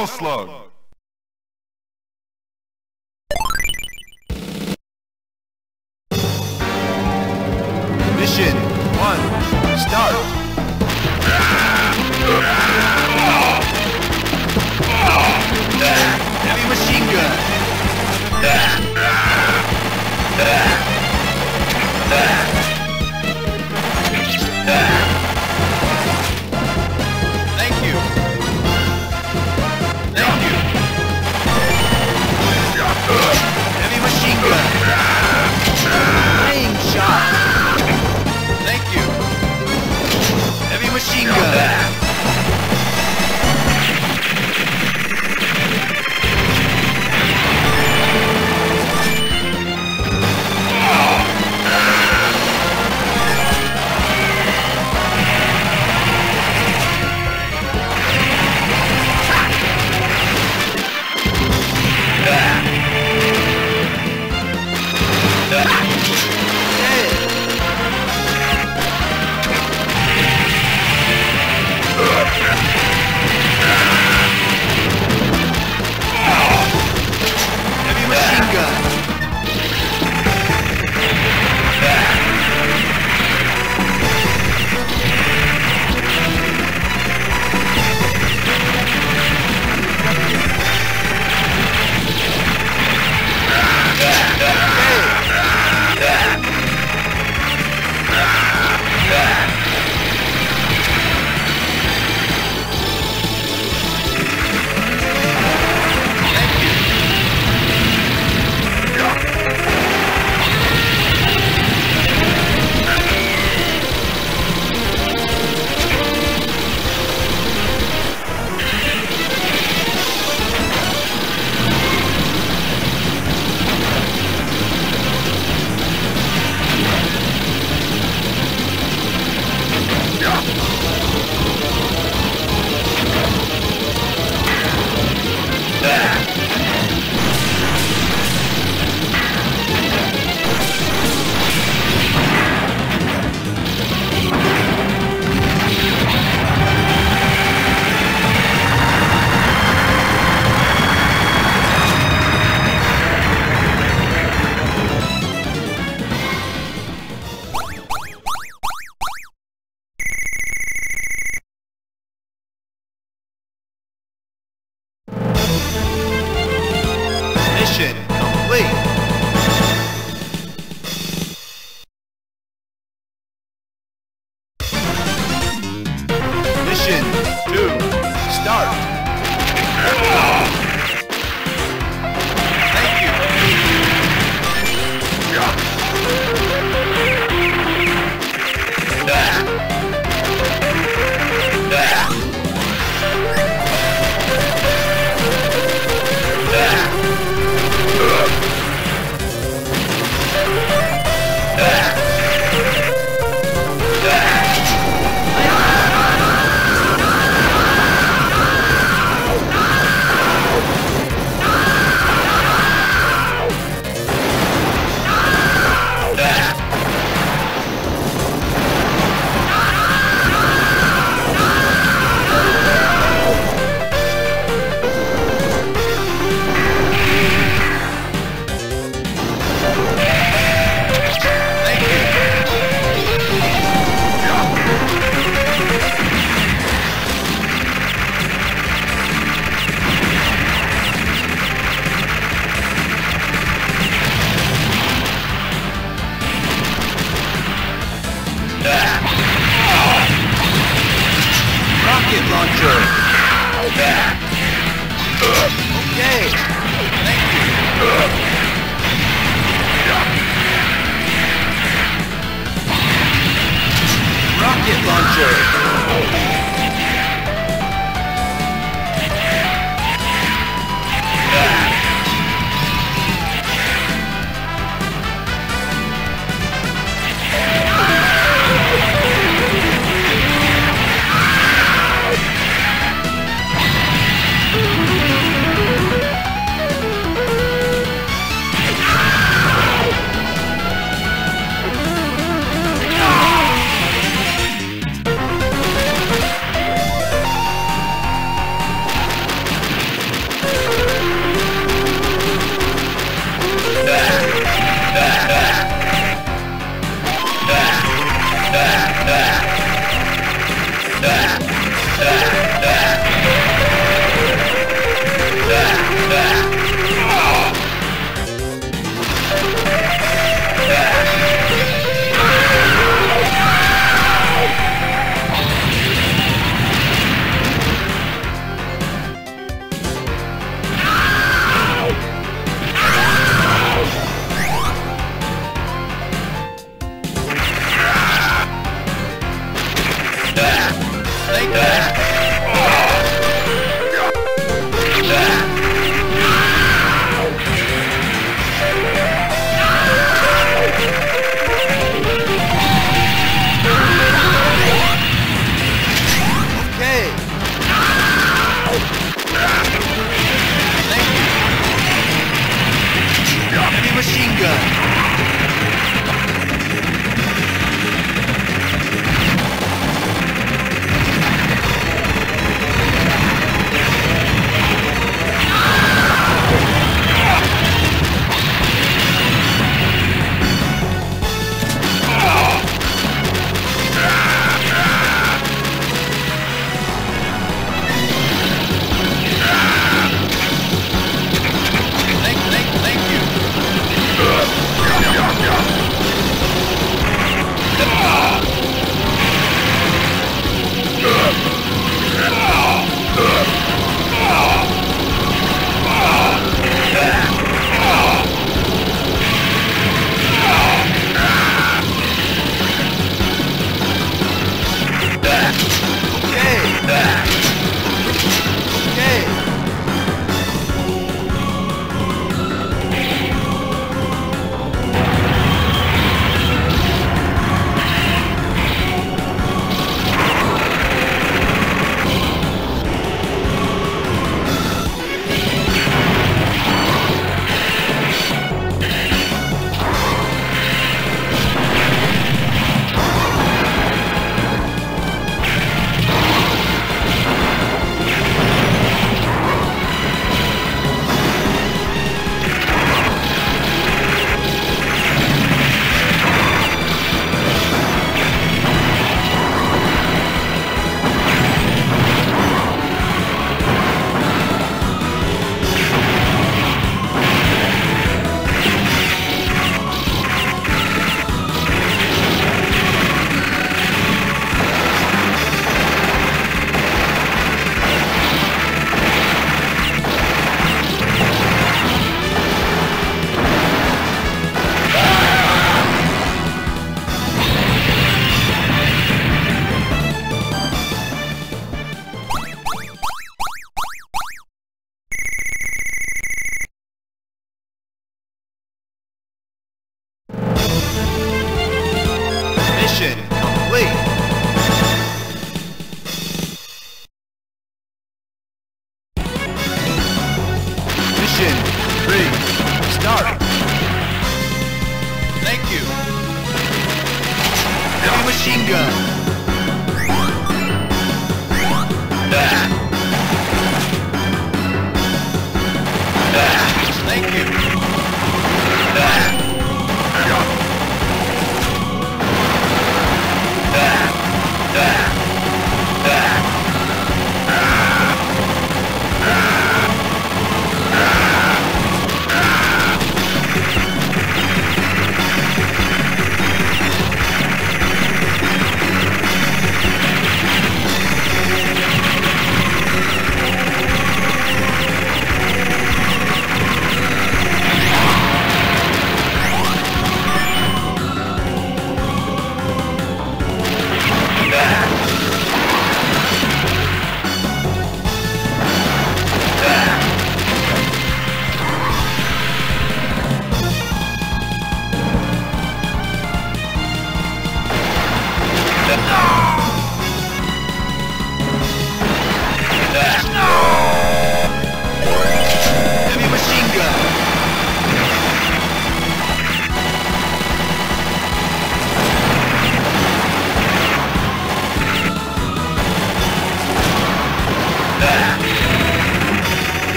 Metal Slug.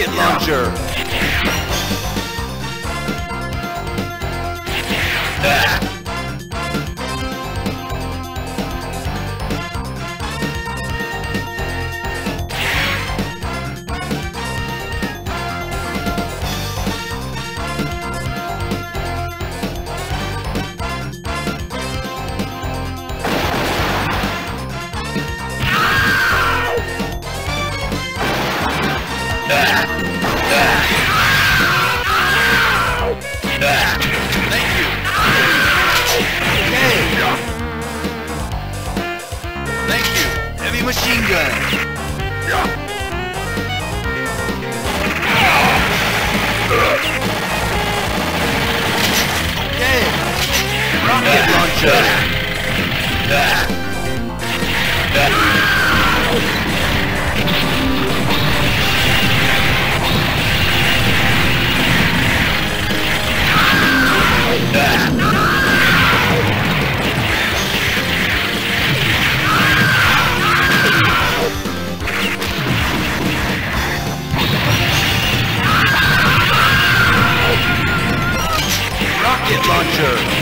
Rocket launcher. Rocket launcher.